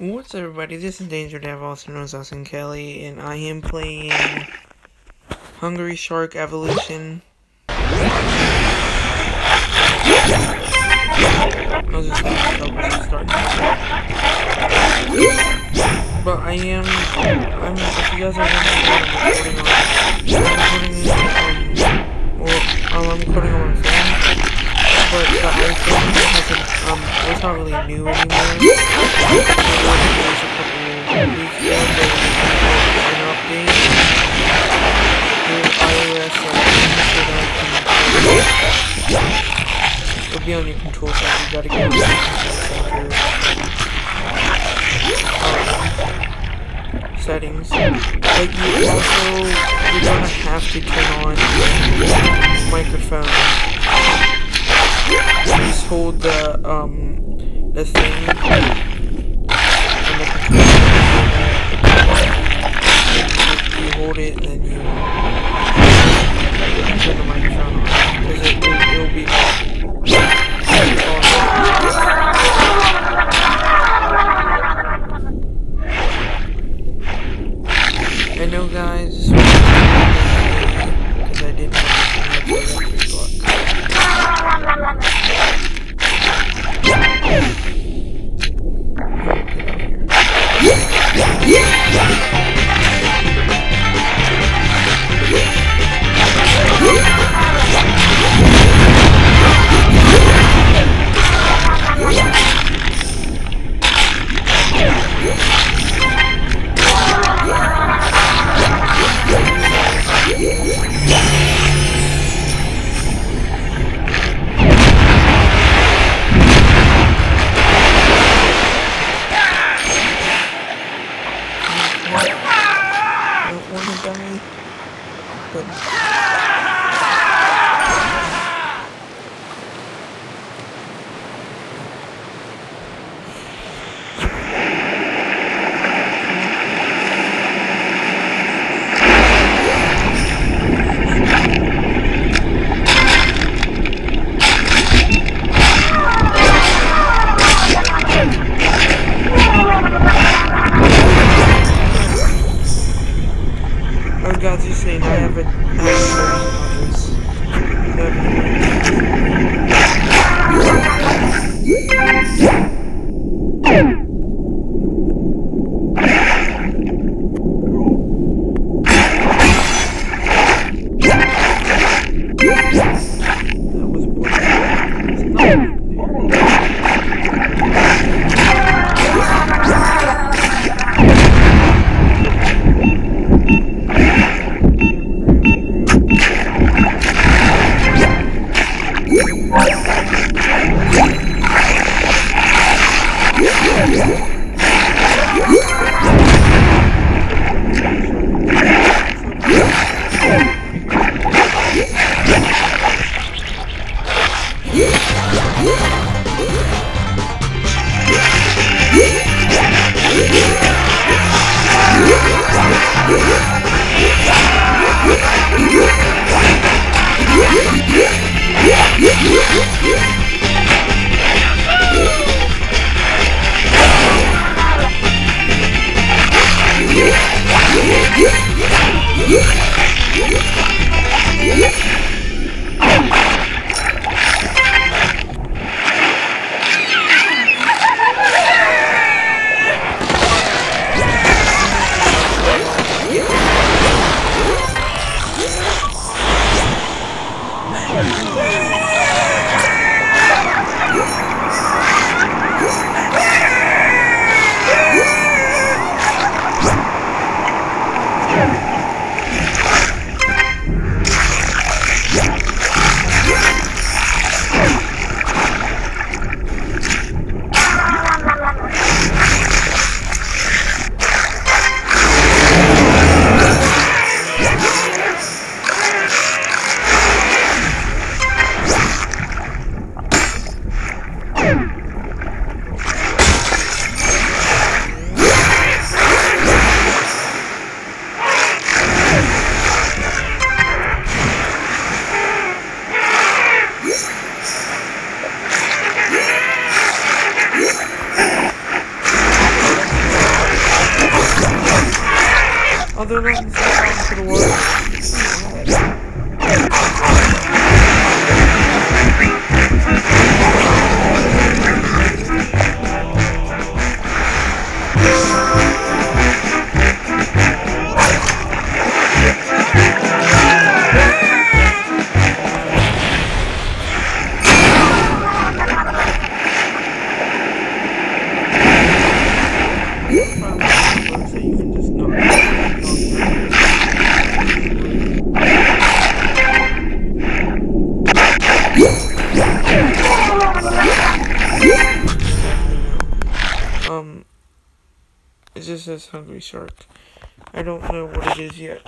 What's up, everybody? This is Danger Dev, also known as Austin Kelly, and I am playing Hungry Shark Evolution. I'll just start. But I am, I'm, if you guys are wondering I'm recording on, I'm settings. Like you also, you're gonna have to turn on microphone please hold the um the thing on the. You, hold it, then you God, you're saying I have a. Hungry Shark. I don't know what it is yet.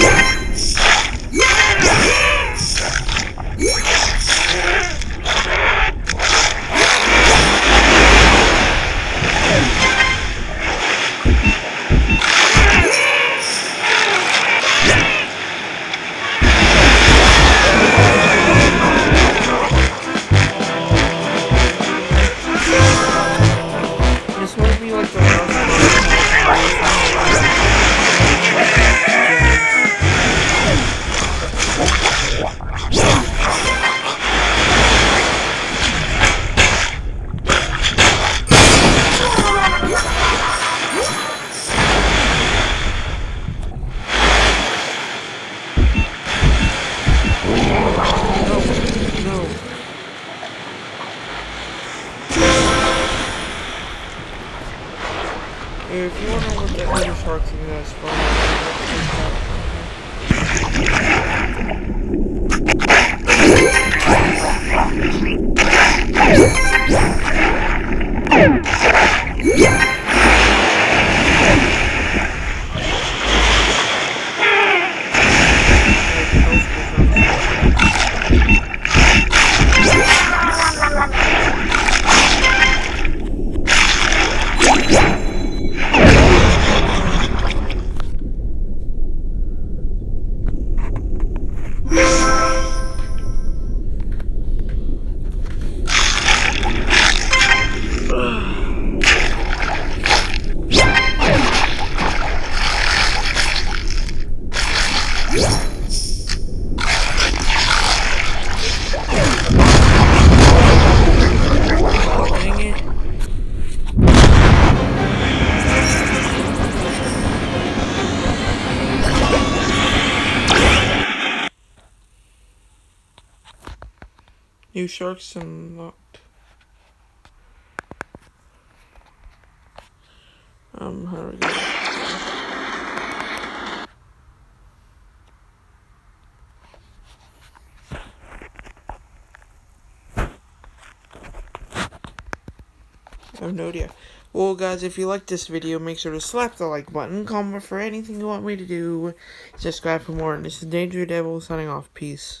Yeah! New sharks unlocked. Um, how do? I have no idea. Well, guys, if you like this video, make sure to slap the like button, comment for anything you want me to do, subscribe for more, and this is Danger Devil signing off. Peace.